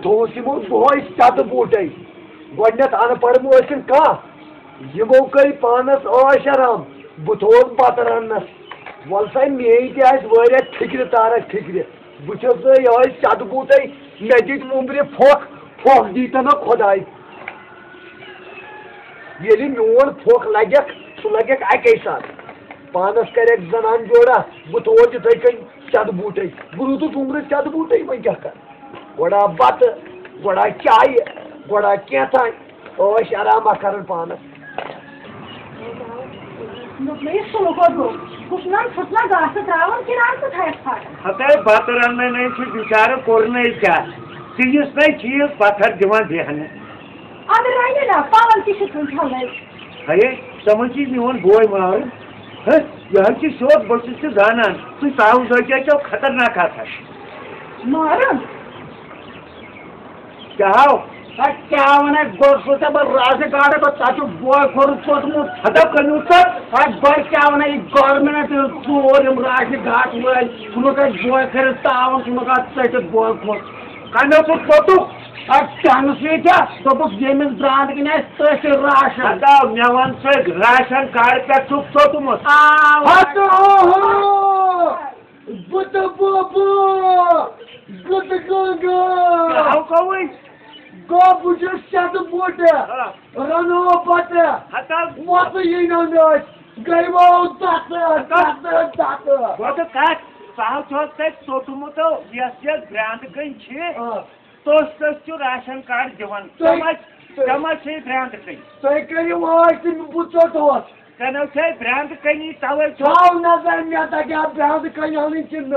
बह थोस यमो दोह सत बूटे। गोडनथ अनपढ़ मसिन कह यमो कर पानस आशराम बह थोस बत रनस वल सा मे तह फ़िक्र तारक फ़िक्र बस ये सत बूटे मे दित मुंबरे फोख फोख दीता ना खुदाई। ये मोन फोख लगेक सह लगेक अके साथ पानस कर जनान जोड़ा बह तोर तिथे कन सत बूटे। बह रूदस उम्र सत बूटे वो क्या कर? गोड़ा बत गोड़ा चाय गोड़ा ऐश आरामा कर हते बत रन बिचार कोर क्या चीज़ न चीज़ पत्थर दिवान बेहने अये तमन चीज़ मोन बोय मार यह सोच बस जानान तु ताव क्या खतरनाक आता क्या क्या वन गोर राज गाड़ को तु बोय खोर चोटमुत हता कनु तक बड़ क्या वन गवर्नमेंट चोर यम राज घाट वल तुम बोय कर तावन तुम चट बोय खोर। कनो तो फ़ोटो चन सह दोपक यमिस ब्रांड कन तथ राशन। हता मे वन स राशन कार्ड पे छुप सोतमुत बुत बोबो गुत गोगो हाउ Gobucu şatı burada. Rano batı. Matı yinanmış. Gayma o tatlı. Tatlı tatlı. Batı kaç. Sağ çok kaç sotumu da yasya grand gınçı. Tostasçı raşan kar divan. Tamam. Tamam şey grand gınçı. Sen kayım ağaçtın bu çotuğuz. Sen o şey grand gınçı tavır çoğu. Sağ nazar miyata gel grand gınçı alın şimdi.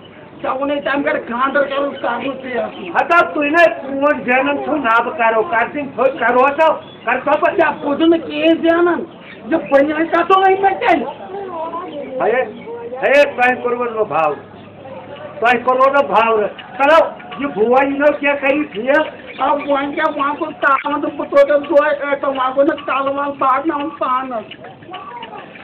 कर कानू से हता तु ने मोन जनन छु नाब करो cutting थो करो तो कर तो पर क्या पुदन के जानन जो बनिया का तो नहीं मचल हये हये तय करबो नो भाव तय करो नो भाव करो ये बुआ इनो क्या करी थी अब वहाँ क्या वहाँ को तावन तो पुतो तो तो वहाँ को ना तालवान बाग ना हम पान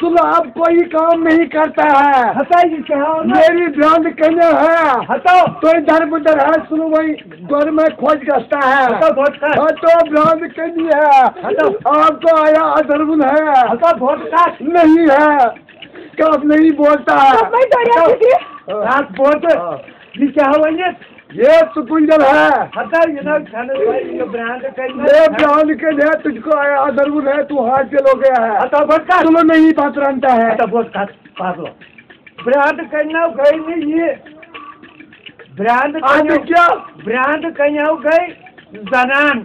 हाँ सुन कोई काम नहीं करता है। मेरी ब्रांड कन्या है। हता तो इधर उधर है सुन वही घर में खोज करता है। हता बहुत का। हाँ तो ब्रांड कन्या है। आपको आया अदरबुल है। नहीं है। कब नहीं बोलता। है रात बहुत क्या हुआ ये सुकुंजल है ये ना खाने भाई ये ब्रांड का ये ब्रांड के लिए तुझको आया अदरबुल है तू हाथ पे हो गया है का नहीं बात रनता है ब्रांड करना गई नहीं ये ब्रांड आगे क्या ब्रांड कन्या गई जनान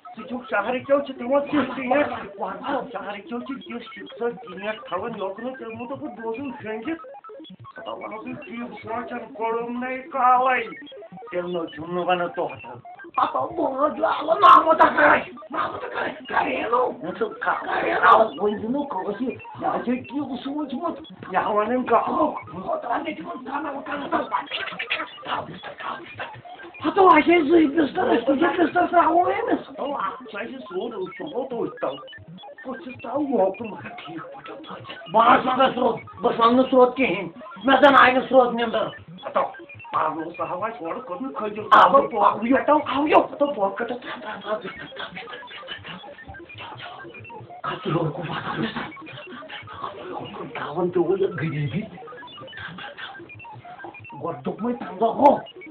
Çok şahane çalıştı. Tamam çalıştı ya. Wow, şahane çalıştı. Diyorsun sen dünya kalın yolunu kırmızı bu dozun sence. Allah'ın tüyü soracağım korunmayı kalay. Senin o cümle bana doğdu. Papa bunu dualı Mahmut'a karış. Mahmut'a karış. Karayano. Nasıl karayano? Karayano. Boyzunu kovası. Ya çekki usumu çumut. Ya havanın kapı. O da anneciğim sana bakalım. Kalmıştı kalmıştı. Hatta o şey zayıflısın. Üstüce kısır sağ olayımız. Ama sadece soğudu soğudu uçtan. Bu çısta uğradım hakiki. Bana sana surat. Basanlı surat kehin. Meden aynı surat nemdir. Hatta Pablo sahava sonra konu kaydı. Abi bu av yok. Av yok. Hatta bu hakikaten Katılıyor kufadan. Kawan tu yang gede Gorduk mu tanda ho. Oşe ano besar panasha bolo.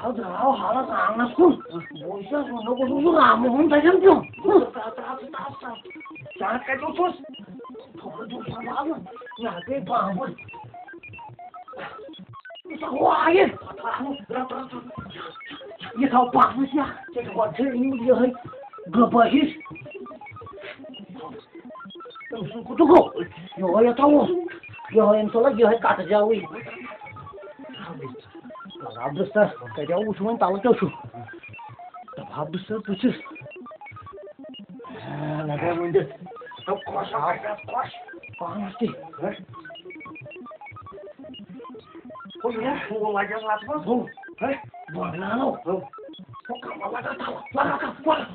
ಯಾವ್ದು ಯಾವ ಹಾಲತ್ತ ಅನ್ನಸ್ತು ಬಹುಶಃ ರಾಮ ಮುಂದೆ ತೆಗೆದು ಈ ತಾವು pass ಗಬಹಿ ಕುಟುಕೋ ಯಾವ ಎಂತಲ್ಲ ಯಾವ ಕಾಟ ಜಾವು Ablası dedi uçumun dalı göçü. Ablası buçuz. Ne de bunda. Koş koş. Bağırdı. Koş ya. Olacak atmaz mı? He? Bağırlan o. Bakalım Allah da dal. Lan adam var.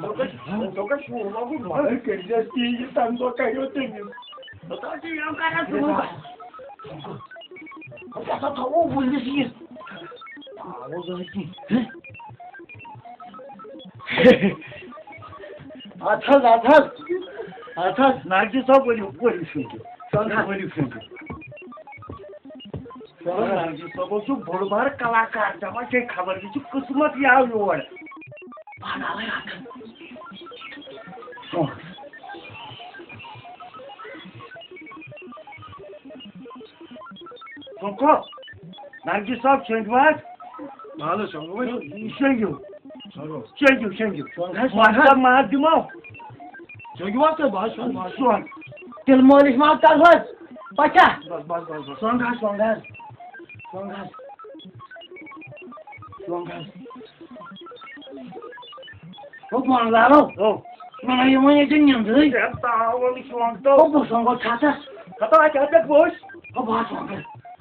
Только, только шумом, а вы маленькая, здесь и там только ее тынем. ნოტოში რომ კარაც მოგა. ახლა თავო გულისი. აუ ზოგი. ათას ათას ათას ნარგის აკველი უყველი შვიდი. სანთ აკველი შვიდი. საბოლოო ბოლბარ კალაკარ დამაშე ხაბარიჩი კუსმათი ავნოვარ. ბანავე აქ. ოჰ Tomko, Nargis of Chendwad. Malo Songo. Shengu. Songo. Shengu, Shengu. What's mad you mouth? Shengu was the boss. Swan. Till Molish mouth that was. Pacha. Songas, Songas. Songas. Songas. What one laro? Oh. Mana yemonya dinyan dui. Ya tahu ni Songo. Oh, Songo kata. Kata aja ada bos. Oh, Songo.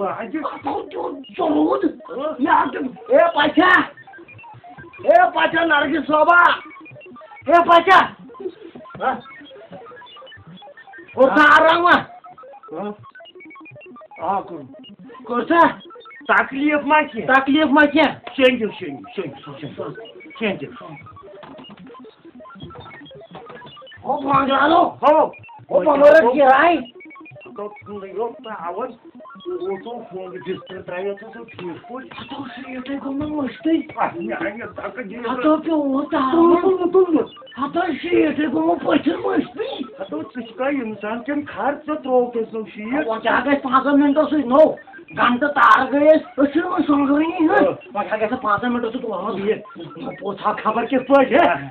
Baju. Jolud. Yardım. E paşa. E paşa nargis soba. E paşa. Ha? Kursa arang mı? Ha? Aa kurum. Kursa. Taklif maki. Taklif Hop. Hop. Hop. Hop. Ah, minute से नो घंटा तार गए उसमें मैं सुन रही हूँ वहाँ जाके से पाँच मिनट से तो वहाँ दिए पोछा खबर के पड़ है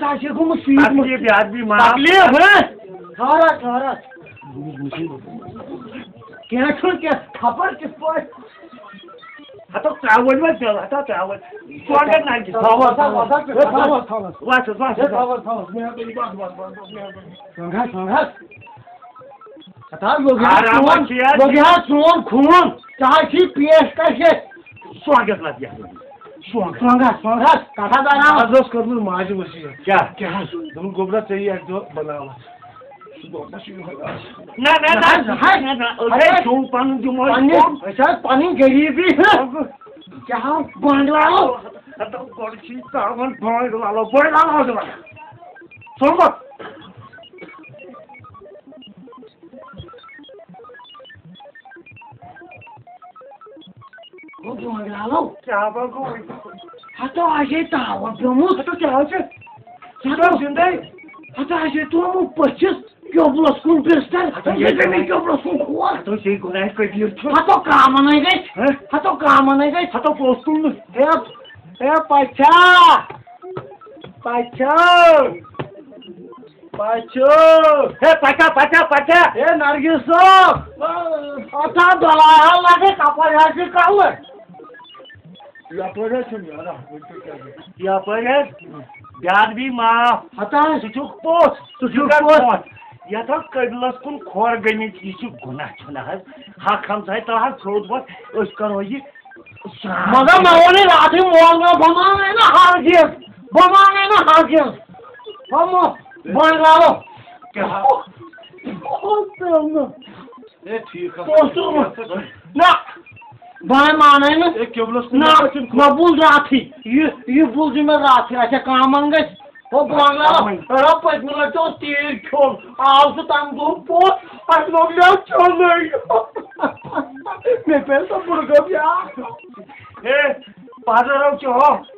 Hatta şey kumu suyuk mu? bir admi tamam. Sangat sangat. Hatta yogi Arama hatun. kiya. Yogi hatun kun. Daha ki piyeş kaşe. Şu andalat ya. Şu anda. Sangat sangat. Kata da na. आजच करून माझी वशी आहे. क्या? क्या तुम्ही गोबरा चाहिए एक दो बनावा Na na na. Hay. Öyle şu panın cumhur. Pani, aşağı pani garibi. Kya bangla. Hatta korçi tamam boy lalo boy lalo da. Sorma. O bangla lo. Aşağı tuamu paçız. Göblaskun bestel. Hatta yedemi göblaskun kuvar. hatta şey günah koyuyor. Hatta kamana geç. He? Hatta kamana geç. Hatta postulmuş. Hep, hep paça. Paça. Paça. He paça paça paça. E Nargiso. Ata dolayalladı kapayası kalır. यापरच यारा Yaparız. Yar bir ma. Dayım anayınız na bul rati. Yu yu bul cüme rati. Aşa kamangız. O bana Rab etmela çok değil tam dur bu. Aslında biraz. Ne pesa burga ya. He. Pazarım çok.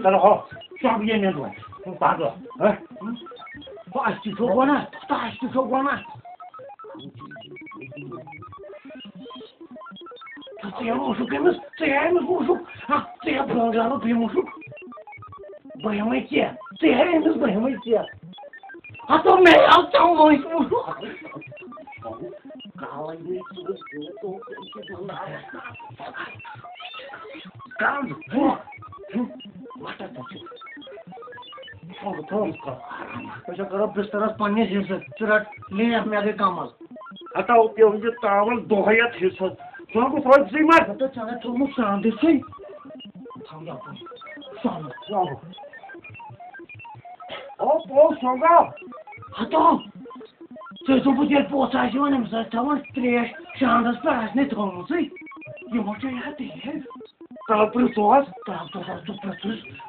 干得好抓不严点管我是八哥来发起收光了发起收光了他这样跟我根本这样没我说啊这样不能这样都不用我说。我也没见这样也能不用我见。他都没有找我叔叔 Oh, boğazcı var mı? Tamam, streş. Şandas paras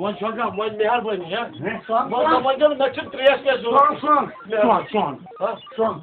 One şaka, one mehar bani ya. Ne? Son. One zaman gelin meçin triyas ya zor. Son son. Son son. Ha? Son.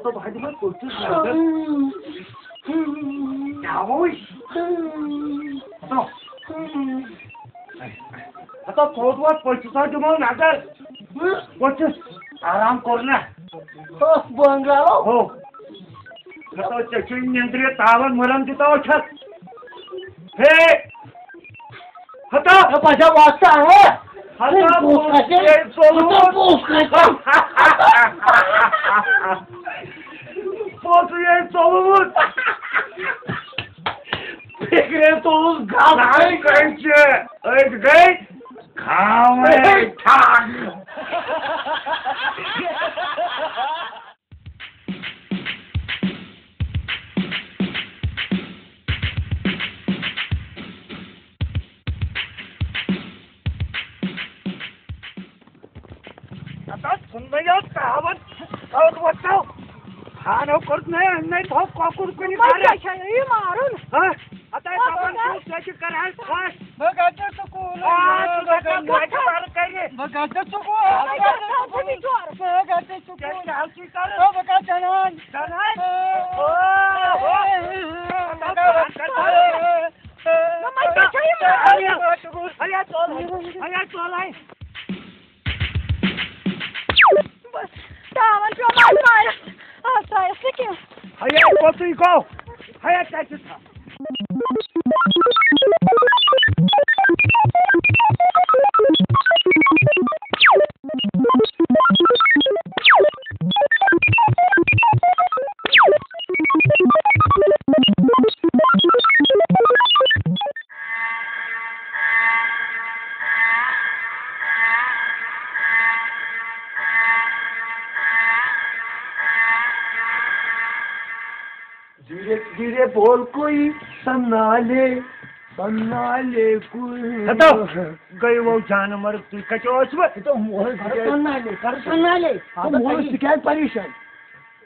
तो तो भाजीपाला पोचतोच नाही आता पोहोचवा पंचवीस मग नागर पंचवीस आराम कर ना बंगला हो आता त्याची नियंत्रित तावन मरण तिथं औषध हे हता माझ्या वाजता आहे Motor heeft moet. Ik heb ons gastje! Weet je het? Gaan we een आता dat is wat zo. આનો કોર્ટ ને નહીં ભાવ કોકુર કરી મારે એ મારું હા અતા તમન શું સેજ કરાય ખાસ બગાડ તો કો આ તો ગાટ માર કરીએ બગાડ તો કો બગાડ તો કો હાલસી કર તો બગાડ જનન જનન ઓ હો અલ્યા ચોલ અલ્યા ચોલ આય બસ તાવન પ્રમાણ મારા outside. I think you. Hayat, what do you go? Hayat, that's it. बोल कोई सन्नाले सन्नाले कोई गई वो जान मर तू कचो असब तो मोहन आले करताना आले आता मोहन शिकायत परेशान?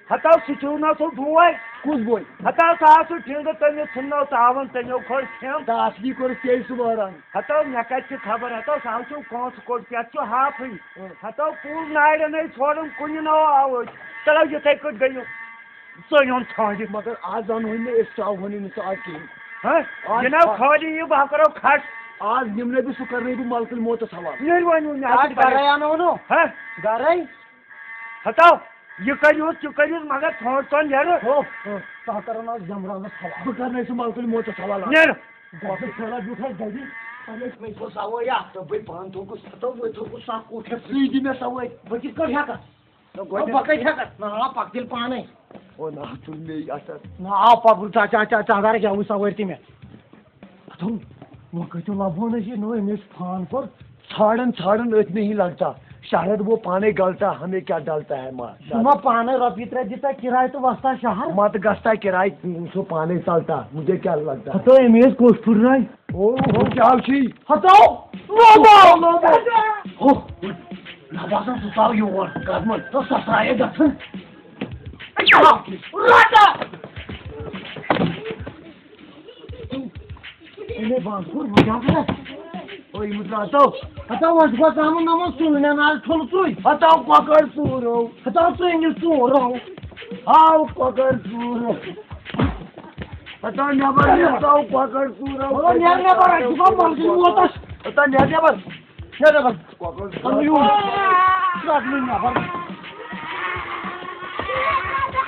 हता सुचुना सो दुआय कुछ बोल। हता सासु ठेंग तने सुननो तावन तने खोल खेम। दासगी कर तेल सुबह हतो नकच खबर। हतो सासु कौन कोड क्या छो हाफ़ ही। हतो पूर नाइड नहीं छोड़म कुन न आओ। चलो ये तय कट गयो सो योन छांजी मगर आज जान होने इस चाव होने में आज की हाँ जनाब खाली ये बाकरो खाट आज निम्न भी सु करने भी मालकुल मौत सवाल निर्वाणी आज गराय आणवनो हाँ गराय हतो ये करियो चु करियो मगर छोड़ तो यार हो साकरना जमराना सवाल करने से मालकुल मौत सवाल नेर बाबू खेला जुठा जल्दी अरे पैसो सावया तो भाई पान तो को सतो वो तो को साफ़ कोठे सीधी में सवय बघित कर? ह्याका पकाय ह्याका ना पाकतील पाणी ओ ना तो पर छाड़न छाड़न इतने ही लगता शायद वो पानी गलता हमें क्या डालता है माँ तुम्हा पाणी रपित्रा जिता किराय तो वाजता शहर मत गस्ता किराए सो पानी चलता मुझे क्या लगता है हतो एमएस राय ओ हो क्या छी हतो लोबो हो लाबासा सुताव योवर गादमन तो Rata! Ele bangur, bujavă! Oi, mutratau! Atau aș gata am un amosul, ne-am altul tui! Atau cu acăr surău! Atau tu e surău! Au cu acăr surău! Atau ne-a bărău, sau cu acăr surău! Atau ne-a ne-a bărău, ceva mă altul nu otaș! Atau ne-a ne-a bărău! Ne-a ne-a bărău! Cu acăr surău! Atau ne-a bărău!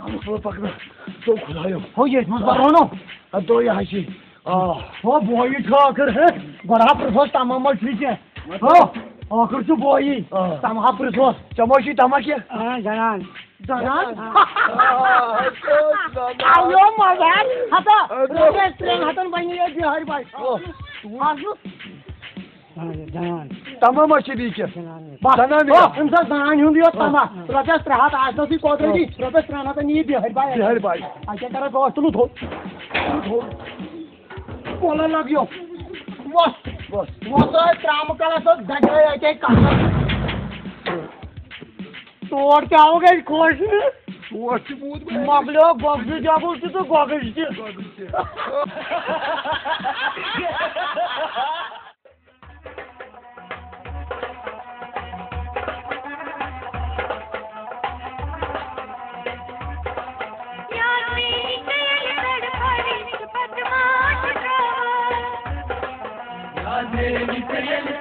तो पकड़ा तो खुलायो हो ये मत बरोनो अब तो यहाँ से आ हो बोई ठाकर है बड़ा प्रसोस तमाम ठीक है हो आखिर तो बोई हाँ। तमाम प्रसोस चमोशी तमा क्या हाँ जनान Zanan? Ah, mu ben? Hatta Evet. Röpestren hatan bana diyor bay. Oh. Azlı. Zanan. Tamam aşırı ki. Bak, Sana ne? oh, imza zanan yun diyor tamam. Röpestren hata azlı bir kodredi. Röpestren hata niye diyor bay. Diğer bay. Aşağı taraf dostunu tut. Bola लाग्यो बस Bas. मस त्रामकाला सो दगड़ा के काका तोड़ के आओगे course Bu açı bu. मगलो गगजू जाबो तू तो गगज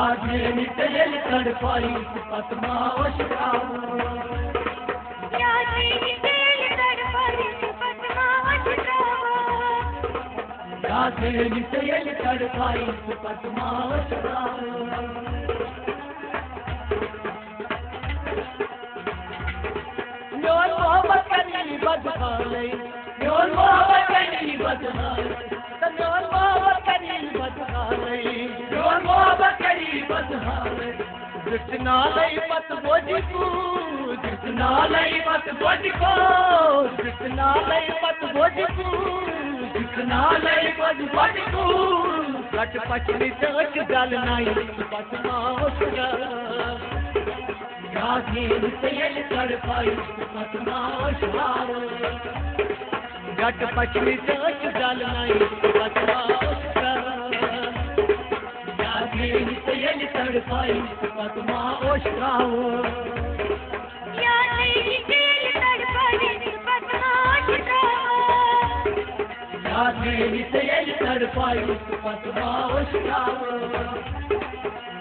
ಕಾಡ್ಲೇನಿ ತಲೆಯಲ್ಲಿ ತಡಪಾಯಿ ಪತ್ಮಾ ವಶರಾವು राधेली तेल तड़पाई पद्मावत योर मोहब्बत करनी बदहाल योर मोहब्बत करनी बदहाल योर मोहब्बत करनी बधावे कृष्णा लई मत बोझिको कृष्णा लई मत बोझिको कृष्णा लई मत बोझिको कृष्णा लई मत बोझिको घट पछली सोच गल नहीं बस माओसरा गाधीन तेल कर पाई मत माओसार घट पछली सोच गल नहीं बस माओसरा तड़पाई पद्मा ओशराओ मेरी तेल तड़पाई पतवा उठाओ या मेरी तेल तड़पाई पतवा उठाओ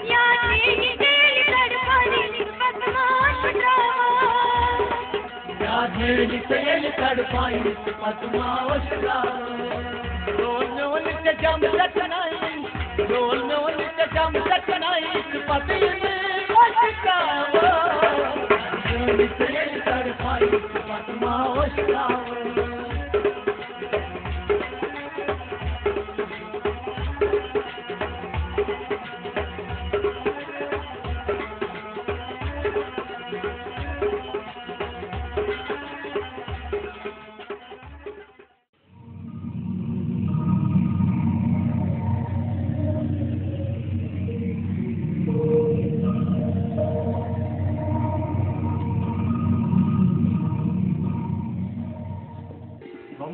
या मेरी तेल तड़पाई पतवा उठाओ दोनों ने जम रखना Oh,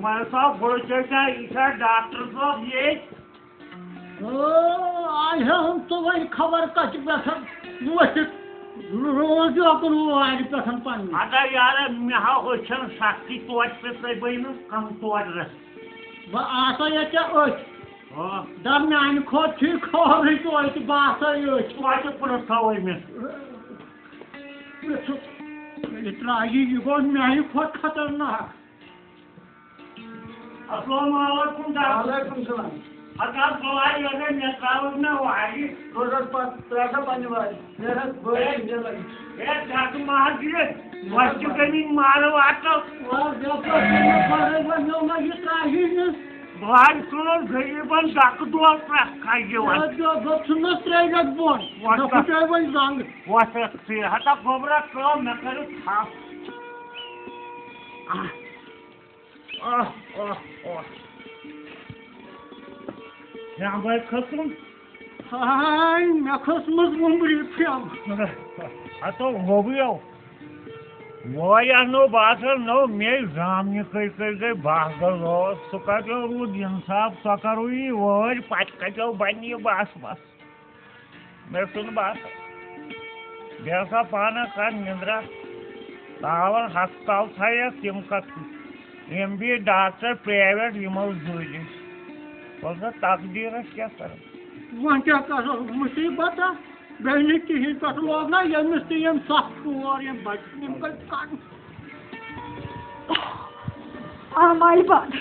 मैं साहब क्या इधर डॉक्टर साहब ये आज हम तो वही खबर वसित रोज अकुन वार पे पन अगर यार मे हा अच्छन सख्ती तोड़ पे तय कम तोड़ रस बह आसा ये अच दम मान खोत ठीक खबर तो तोड़ पुनः थवे मे। त्रागी ये खोत खतरनाक। अस्सलाम वालेकुम डॉक्टर अगर सवाल ये मैं ट्रैवल में वाली रोजर पर त्रेसा पानी वाली। मेरा बड़े इंजन लगी। ए डॉक्टर मार दिए। वस्तु कहीं मारो आटो। और जो पर बनो ना ये त्रागी ने भाई सुनो गरीबन डक दो खाइए और जो बचना त्रागत बोन What the- कुछ वही जंग वैसे से हटा गोबरा करो मैं करूँ। था Ah ah ah. Ja, weil Köstung? Nein, na Köstung muss umblieben. Ato, wo wir auch. Mojaનો પાછળ નો મેં જામની કઈ કઈ કઈ ભાગલો સુકાજો રુદિન સાહેબ સકારું ઈ હોય પાટકાજો બાની બાસ બાસ મેં સુન બાસ બેસા પાના કા નિંદ્રા તાવર હસ્તાવ થાય તેમ કાતું पाना का निंद्रा तावर हस्ताव था या तिम का एम बी डॉक्टर प्राइवेट यमो जूझ बोल तकदीर क्या कर वहाँ क्या कर मुसीबत है बहनी कहीं पर लोग ना यमिस ते यम सख और यम बच यम कल कान Ah, my bad.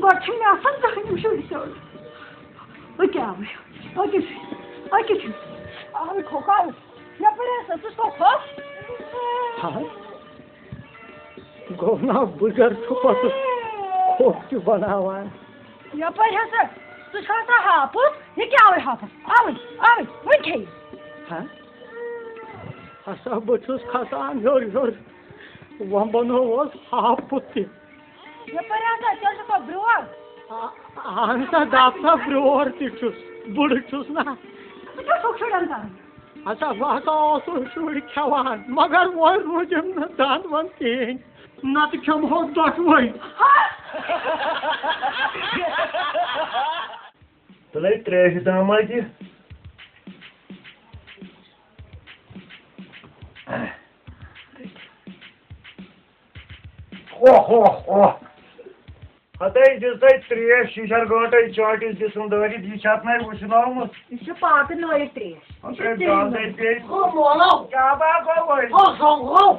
Gott schon mehr von deinem Schulsohn. Look at me. Look at गोना बुजर छुपत खोप बना हुआ है Jag berättar. Du ska ta hapus. Jag kan aldrig hapus. Aldrig. Aldrig. Okej. हसा बचुस खसान ह्योर ह्योर वह बनो हाफ़ पुत्ती Jag berättar. Jag ska ta bror. आंसा दाता ब्रोर तिचुस बुड़ चुस ना få kjolen där. हसा वाका ओसो शुड़ खवान मगर वो रोजम न दान one not to come home, Dr. White. Tyle três damadje. Oh, oh, oh. Hatay düzdey três, şişer gönlü çarkız cisim You should atmayı boşuna olmuş. İşte patın öyle três. Hatay düzdey três. Oh, moğlav. Go, kaba. Oh, son, oh.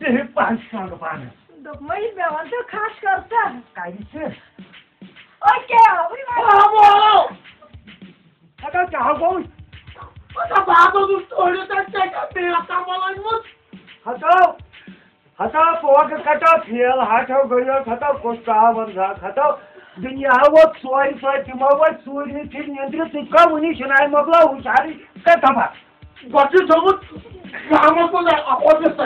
ये पाँच swag पान De mig behöver inte kaskarta. कैसे Okej, vi ओ var. मोलो हटा चाहो गो ओ तो बात तो तोड़े तक चेक मेरा कमल मुझ हटा हटा पोग कटा फेल हटो गयो हटा कोस्ता वंजा हटा दुनिया वो सोई सोई तिमा वो सूर्य फिर नियंत्रित सिक्का उन्हीं सुनाई मगला उचारी का तबा गति सबुत काम को opposite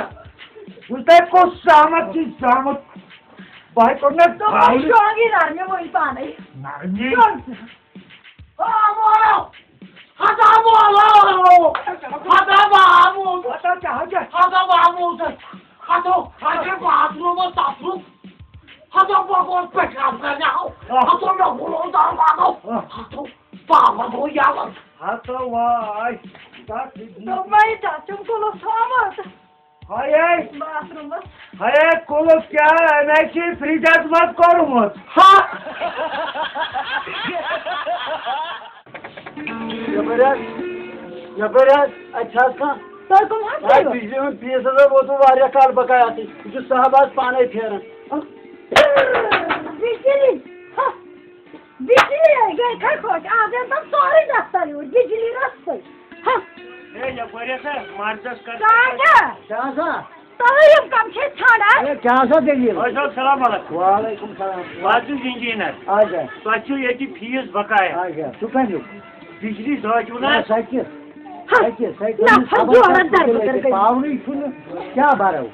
Usted cosama ci siamo. Vai con me. Non posso girarmi con il pane. Narni. Amore! Adamo! Adamo! Adamo! Adamo! Adamo! Adamo! 他就把我背上了，然后他就让我弄到马路，他就把我都压了。他说我，他都没打中国了，他们。Hayır. Hayır kolosya emekçi Fridat Matkorumuz. Ha! Yaparız. Yaparız. Açarsan. Sarkın her şey var. Bizim piyasada bozu var ya karbak hayatı. Şu sahabaz bana yapıyorum. Ah. Bitirin. Bitirin. Gel kalk koç. Ağzından sonra da sarıyor. Gecili rastır. Ha. बिजली आहे गे काय खोट आज तर sorry जास्त बिजली रस्ते हा ए या बरे सर मारचस कर काय ग क्या सा तोय काम छे छाडा अरे क्या सा देखिए अच्छा सलाम अलैकुम वालेकुम सलाम वाजु इंजीनियर आ गया तु ये फीस बकाया आ गया तू कहीं बिजली दाजू ना साइकिल हा साइकिल साइकिल ना फजो अरद दर कर पावनी सुन क्या बारे हो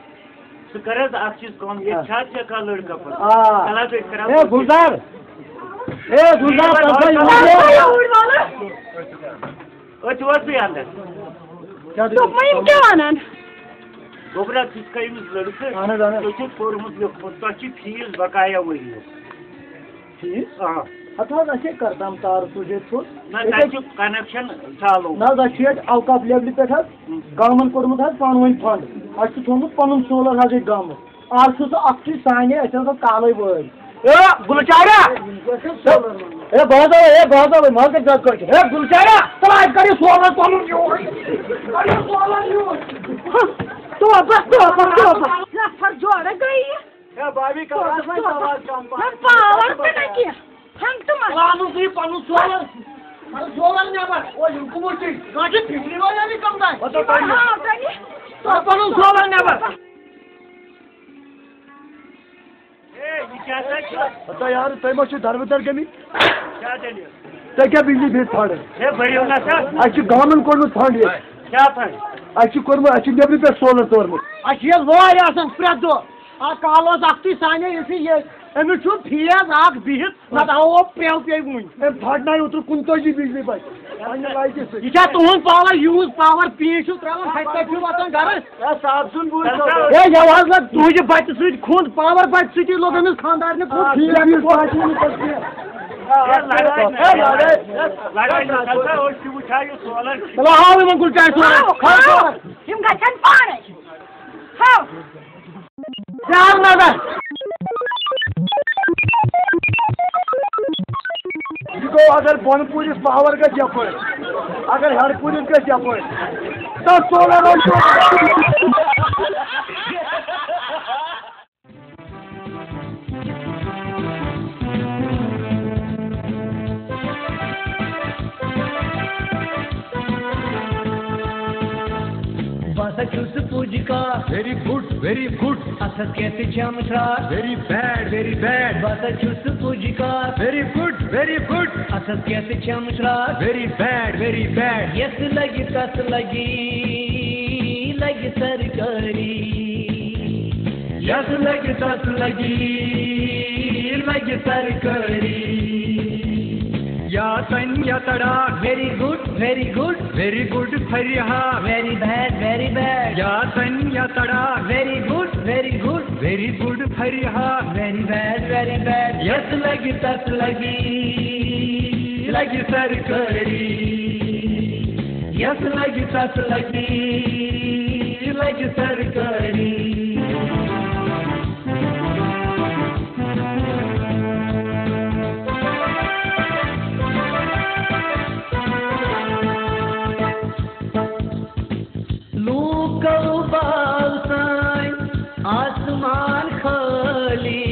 सु करत अख चीज कम ये छा छा का लड़का पर आ चला तो करा ए गुलजार ए गुलजार ये तब उड वाला अच वस भी अंदर क्या तो मैं क्या आनंद गोबरा किस का यूज लड़के आने जाने तो चुप कोरमुत यो तु फीस बकाया वही ठीक हां अथवा असे करताम तार तुझे तो ना तु कनेक्शन चालू ना दशेट अवकाफ लेवल पे गामन कोर्मुत हज पान फंड अस थोमुत पनुन सोलर हज गाम आज सह अख साने अस काल वल ए गुलचारा! ए बहुत ए बहुत मल के जग कर ए गुलचारा! चल आज करी सोलर पनुन यूज़ करी सोलर यूज़ तो बस तो बस तो बस ना फजो अरद गई ए भाभी का आवाज़ कम मैं पावर पे नहीं किया। हम तुम लानु सी पनु सोलर पनु सोलर नेबर ओ हुकुमत ची गाजी बिजली वाला नहीं कम दाय तो हाँ तो पनु सोलर नेबर ए હતા યાર તયમાં શું ધર્મતર કેમી તય ક્યાં બીજી ભેદ થાડે આશી ગામન કોણનું થાંડ ક્યાં થાંડ આશી કોણ આશી ડબલી પે સોલર તોરમાં આશી વાય આસન પ્રદો कालोस अक्ति साने अमिस फ़ीस आख बिहित न दाओ पेव पे वुन ए फटना उतर कुन जी बिजली बच अन्य लाइक से। ये क्या तुहन पावर यूज़ पावर पी त्रावन वतन घर? बच सुत खुद पावर बच सुत लोग अमिस खानदार सोलर चलो हां मैं गुल चाय हाँ सो हाँ हम गचन पारे हाँ चार नगर इनको अगर बन पूरी पावर का जप अगर हर पूरी का जप तो सोलर और Very good, very good, कैसे चमचा very bad, very bad, बसा चुस पूजिका very good, very good, असत कैसे very bad, very bad. यस लगी तस लगी सरकारी या तन तड़ा very good very good very good फरिहा वेरी बैड वेरी बैड या तन तड़ा very good very good very good फरिहा very bad very bad yes लगी तस लगी लगी सरकारी यस लगी तस लगी लगी सरकारी आसमान खाली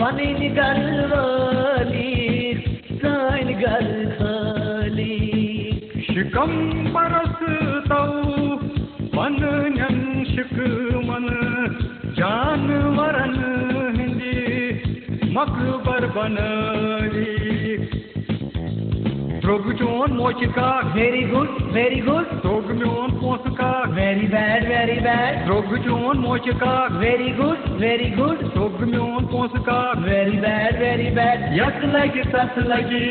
पनिन गलवाली साइन गल खाली। शिकम परस तौ पनन शिकमन जानवरन हिंदी मकबर बनरी द्रोग चोन मोचिका वेरी गुड वेरी गुड म्योन पोसका Very bad, very bad. Drog chon mochkak. Very good, very good. Drog myon ponskak. Very bad, very bad. Yak like sas lagi,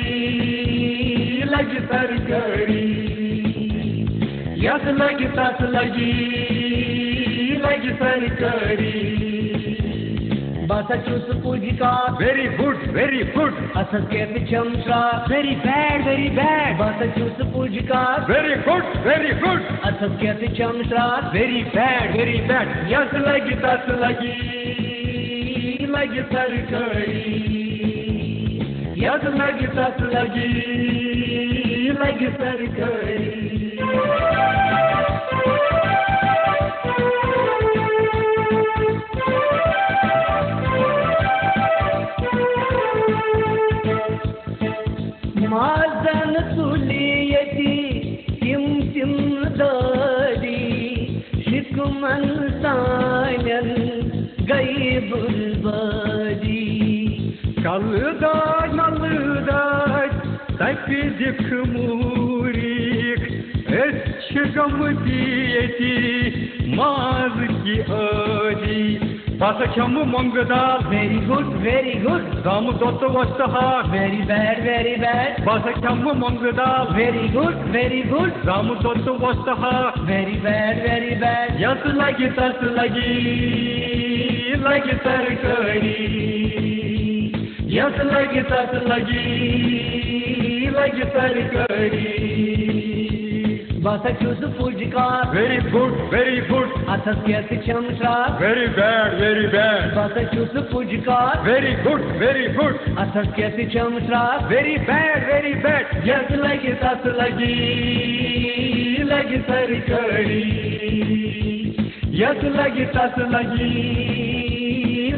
like sar gari. Yak like sas lagi, like sar gari. Chus pujika. Very good, very good. Asas ke chamsra. Very bad, very bad. Basa chus pujika. Very good, very good. Asas ke chamsra. Very bad, very bad. Yas lagi tas lagi. Lagi sarkari. Yas lagi tas lagi. Lagi sarkari. Mazan suliyeti tim dari Şıkman sanen gaybul badi Kalıda nalıda Sakidik murik Eşçıgam diyeti Mazki adi Pasakyamu Mangada, very good, very good. Damudotto Vastaha, very bad, very bad. Pasakyamu Mangada, very good, very good. Damudotto Vastaha, very bad, very bad. Yas like it, lagi, lagi it, like it, lagi, tas like it, that's like it, like was a beautiful. Very good, very good. Atasiyası çamşar. Very bad, very bad. Was a beautiful. Very good, very good. Atasiyası çamşar. Very bad, very bad. Yes, like it, as lagi, lagi sarikari. Yes, lagi, as lagi,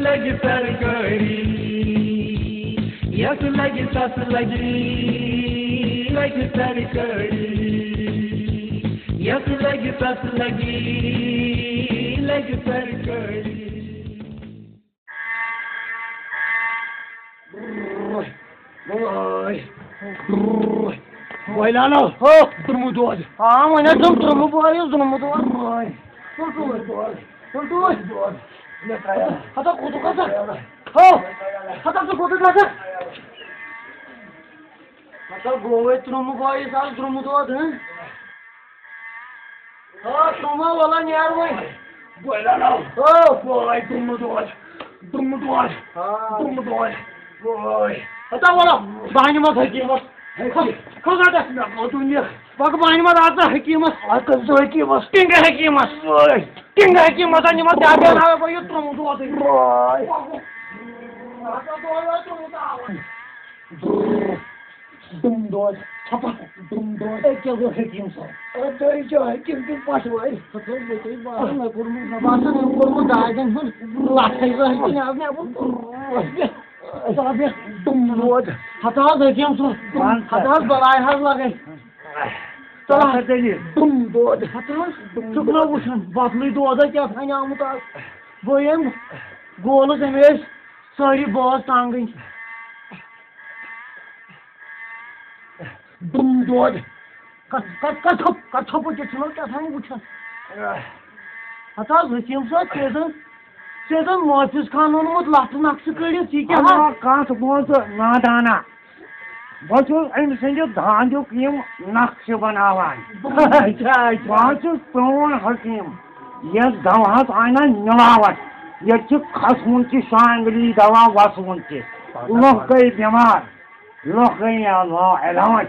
lagi sarikari. Yes, lagi, as lagi, lagi sarikari. Yak lagi pas lagi, lagi perkali. Vay, vay lan o, oh, durumu duvar. Ama ne durum durumu bu arıyoruz durumu duvar. Vay, dur dur duvar, dur dur. Ne kaya? Hatta kodu kazak. Ha, hatta su kodu kazak. Hatta bu durumu bu arıyoruz durumu duvar. Ha şoma olan yer var. Böyle lan. Ha vay dumlu duvar. Dumlu duvar. Ha dumlu duvar. Vay. Hatta valla baynıma da giymez. Kız kardeşim yapma o dünya. Bak baynıma da hatta hekimaz. Hakkı da hekimaz. Dinge hekimaz. Vay. Dinge hekimaz anima derden hava bayı dumu duvar. Vay. Hatta doğru dumu duvar. Dum duvar. बदल दोद क्या थाना आमुत आज बोल गोल सारी बस तंगी dumdod kaçop kaçop geçmek kafamı uçar. Hata zıçayım saat sezon. Sezon muhafız kanunu mutlaklı naksı kırıyor sike ha. Ama kan sıkması nadana. Başız en sence daha çok yem naksı banavan. Başız son hakim. Yet davas aynen nalavat. Yet ki kasmun ki şan bili dava vasmun ki. Loh gay bimar. Loh gay Allah elamet.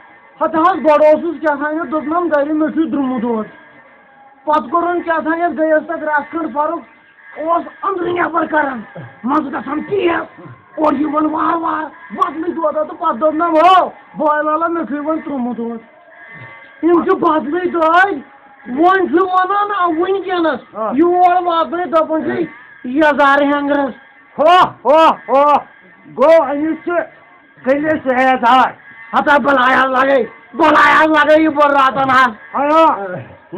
हस बड़ोसुस क्या था ये दुबनम गरी में छु द्रुमु करन क्या था ये गयस तक राखंड फारूक ओस अंदर नेबर करन। मज गसन टीएस और ये वन वार वार बात नहीं दोदा तो पत दुबनम हो। बोयलाला में छु वन द्रुमु दोन यम छु बात नहीं दोय वन छु वनान वुनकेनस योर वातने दपन छु यजार हेंगरस हो हो हो गो अमिस हैदार बलाया लगे बलाया लगे ये बोल रहा था ना। अयो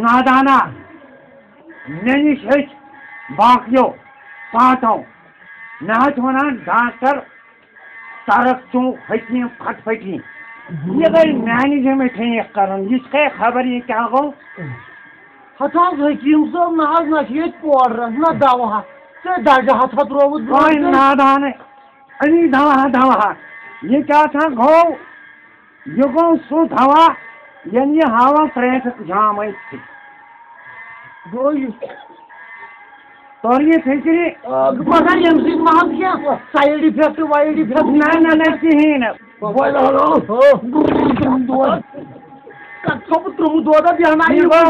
नादाना निश हेच बाकियो पातो ना वन डॉक्टर तरक चूं हकीम फटफटी ये गई मैंने जमे ठीक करन ये क्या खबर ये क्या गो हथ हाज हकीम ना ना ये पाउडर ना दवा ते दर्जा हथ हथ रोवत कोई नादान अनी दवा दवा। ये क्या था गो ये गो सो दवा यन ये हवा ट्रैफ़िक जाम गो साइड इफ़ेक्ट वाइड इफ़ेक्ट ना ना ना कहीं बोल हलो दो कब तुम दो दा बिहाना गो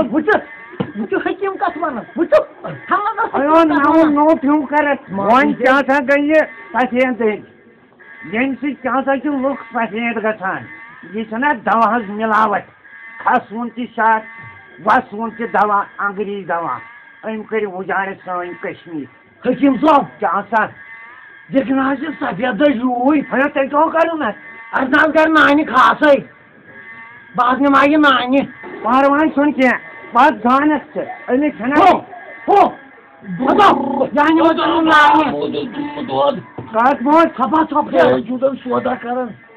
नौ नौ क्यों करत। वन क्या था गई सफ़ेद यम से क्या था कि लुक सफ़ेद गसान ये छना दवा मिलावट खस वन की शाट वस वन की दवा अंग्रेज़ दवा अम कर उजाड़ सन कश्मीर। हकीम साहब क्या देखना सफ़ेद यूई तेल क्या करूँ ना अरदान कर नानी खासै बाद में मागे नानी पारवान सुन के बात। जानत से अने छना हो हो बताओ यानी मतलब नानी काट मोट खपा छप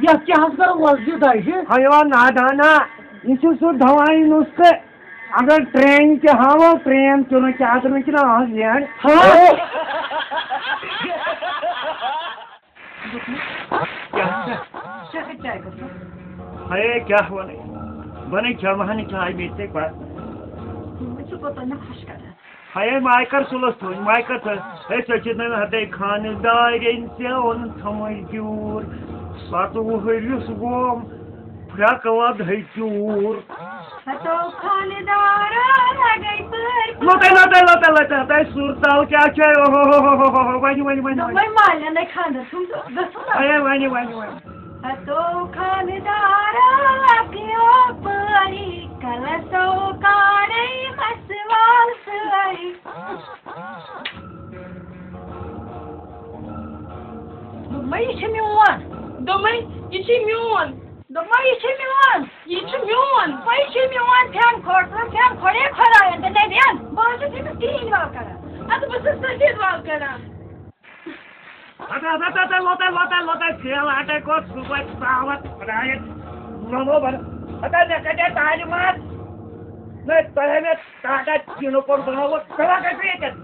क्या कर दाइश अयो नादाना। यह सो दवाई नुस्ख। अगर ट्रेन के हवा ट्रेन चुन के आदमी के यार अरे क्या हुआ? नहीं बने क्या महानी चाय बीते हाय मायकर सुलस तो मायकर है सचिन ने हटे खानदार इनसे उन समय दूर। सात वो हरिस गोम फ्रकवाद चूर खानदार लगे पर लोटे लोटे लोटे लोटे लोटे सुरताल क्या चाहे ओ हो हो हो हो हो वानी वानी वानी तो वानी मैं मालने नहीं खाना तुम तो दसो ना अरे वानी वानी वानी तो खानदार लगे परी कल तो कारे मसवाल सरी Dumai ये छ मिवन Domai, ये छ मिवन Dumai ये छ मिवन ये छ मिवन Dumai छ मिवन फ्यान खोट फ्यान खोडे खरा अन्त नै ध्यान बाजे तिमी तीन बार कर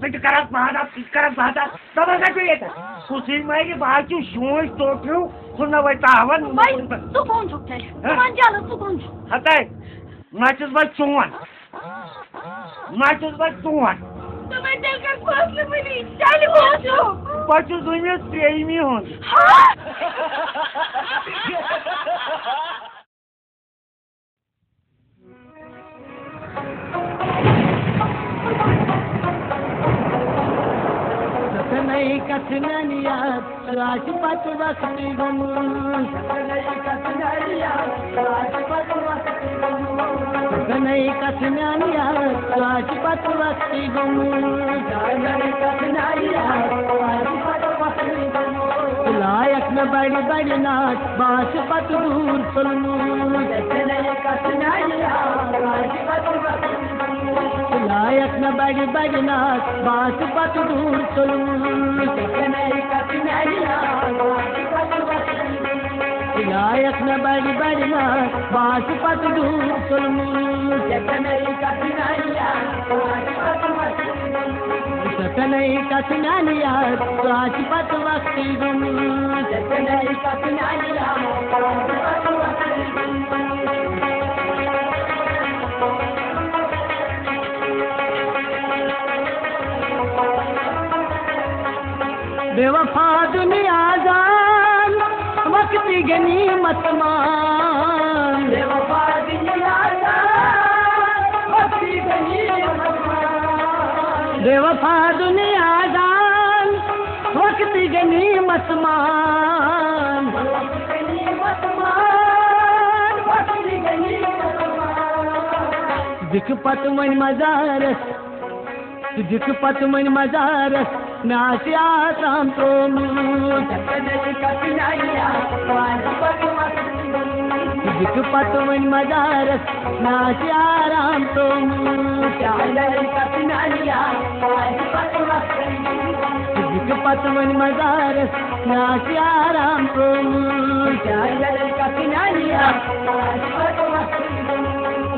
Viticaras barradas, viticaras barradas, tá mais aguenta. Cozinho mais debaixo, junto, toquinho, quando vai estar lá. Vai, tu conjo, quer? Mandela, tu conjo. Até, mas isso vai suan. Mas isso vai suan. Tu vai ter que fazer, menino. tá lhe mostro. Pode os dois meus três, me onde? Ha! दिल का फासले मिली चल बोलो बचू दुनिया प्रेमी नहीं कसनिया राजपत वस्ती गम नहीं कसनिया राजपत वस्ती गम लायक न बड़ी बड़ी नाच, बास पत दूर सुनू। लायक न बड़ी नाच बास पत दूर सुनू लायक न बड़ी बड़ी ना बास पत दूर सुलमू सकनई कथनानिया बास पत वक्ति गुम बेवफा दुनिया जान वक्त गनीमत मान। बेवफा दुनिया बेवफा दुनिया जान वक्त गनीमत मान। दिख पत मन मजारस दिख पत मन। मजारस नाश्या शाम तो दिख पत मन मजारस नाश्या राम तो दिख पत मन मजारस नाश्या राम तो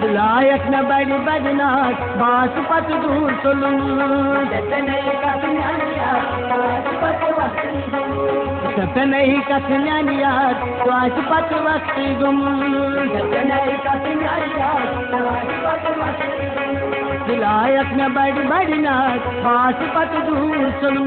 लायक न बड़ी बदनाथ बास पत दूर सत नहीं कथनिया स्वास पत वक्त गुम। लायक न बड़ी बदनाथ बास पत दूर सुलू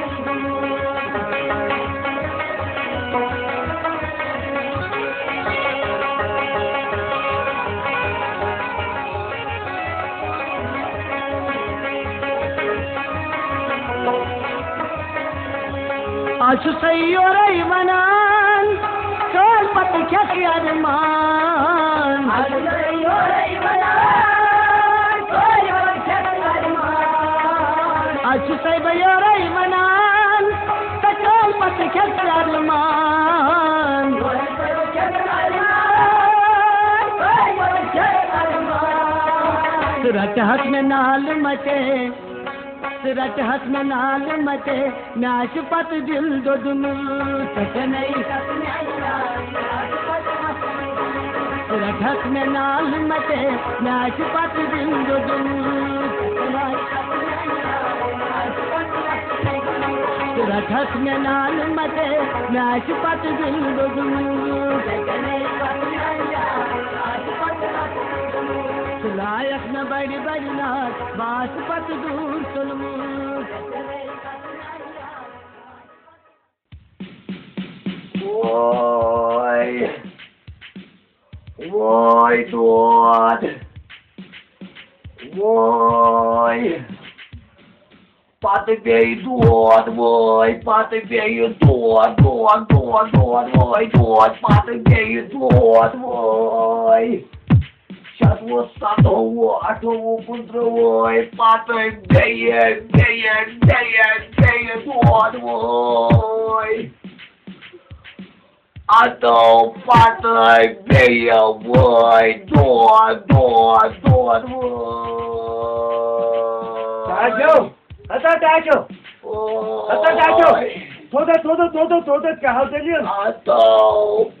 आशु सैयोर वनान काल पत क्या अरमान आशु सैयोर वनान काल पत क्या अरमान रट हक में नाल मचे रट हक में नाल मचे नाश पत दिल दो दुम सच नहीं रट हक में नाल मचे नाश पत दिल दो हक में नाल मचे नाश पत दिल दो दुम लायक न ayakna bari bari nar bas pat dur solmur Woi Woi tuot Woi Pati pei tuot voi Pati pei tuot tuot tuot tuot voi tuot Pati pei tuot voi O assado ao ato ao contra o empate Ganha, ganha, ganha, ganha do ódio Ato ao empate, ganha o ódio Do ódio, do ódio Tá, Joe? Tá, tá, tá, Joe? Tá, tá, tá Joe? Toda, toda, toda, toda, carro, Danilo Ato ao empate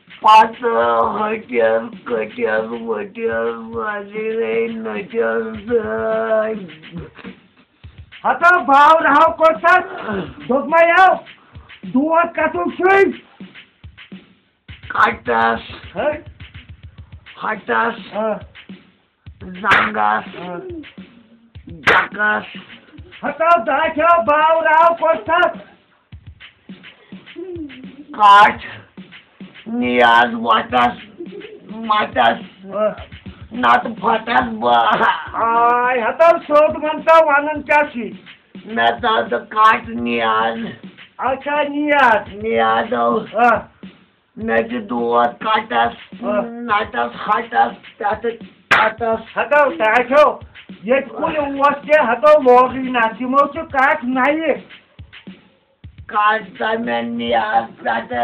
पाच हटियर कटियर वटियर वाजिरे नटियर आता भाव राव कोसात. धोकमायाव दुवा कातून friend काटास हाटास जांगास. जाकास. हटाव दाखेव भाव राव कोसात. काठ. नियाज वाटास माटास नात फाटास बा आय हातार सोद घंटा वानन चासी मेता तो, तो काट नियाज। अच्छा नियाज। नियाज हो। नच दुआत काटास नाटास हाटास तात काटास हटाव टाठो ये कुल वस्ते हटाव मोगी नाची मोच काट नाही काट ता मैं नियाज काटा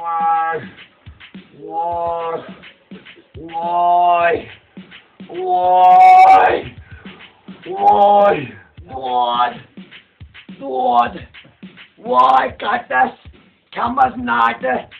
Why? Why? Why? Why? Why? Why? Why? Why? Why? Why? Why? Why? Why? Why? Why? Why? Why?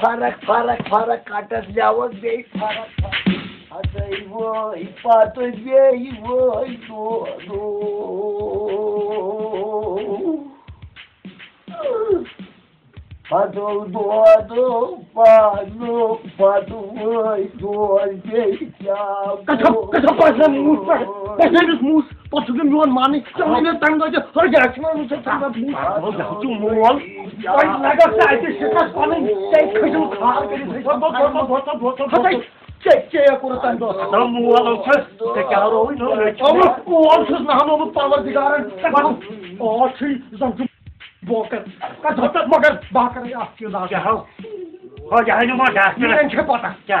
ಫರಕ್ ಫರಕ್ ಫರಕ್ ಆಟದ್ಲಿ ಅವದ್ದೇ ಫರಕ್ ಅದ ಇವು ಇಪ್ಪತ್ತದ್ವೇ ಇವು ಇದು ಅದು ಅದು ಅದು ಪಾಲು ಪದು ಇದು ಅದೇ ಯಾವ 어떻게 요한 많이 정리를 딴 거죠? 허리가 치면서 잡아 비니. 좀 뭐? 아니 내가 사이트 시작 하는 때 그중 가게 돼서 뭐뭐뭐뭐뭐 하다 째째야 꼬르탄 거. 나 뭐하고 쳐? 새끼 하러 오이 너 왜? 어머 꼬르스 나 너무 빠져 지가는. 어, 치 좀. बोकर का धोता मगर बाकर आपकी उदास क्या हो हो जाए जो मत क्या पता क्या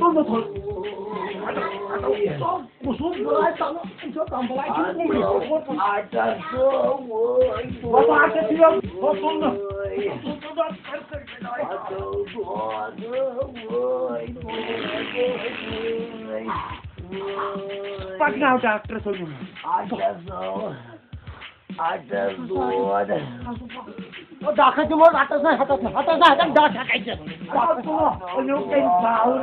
Vamos, Fuck now, doctor. I guess so. ডাকাইছে মোর হাতাস না হাতাস না হাতাস না হাতাস না ডাকাইছে লোকের বাউর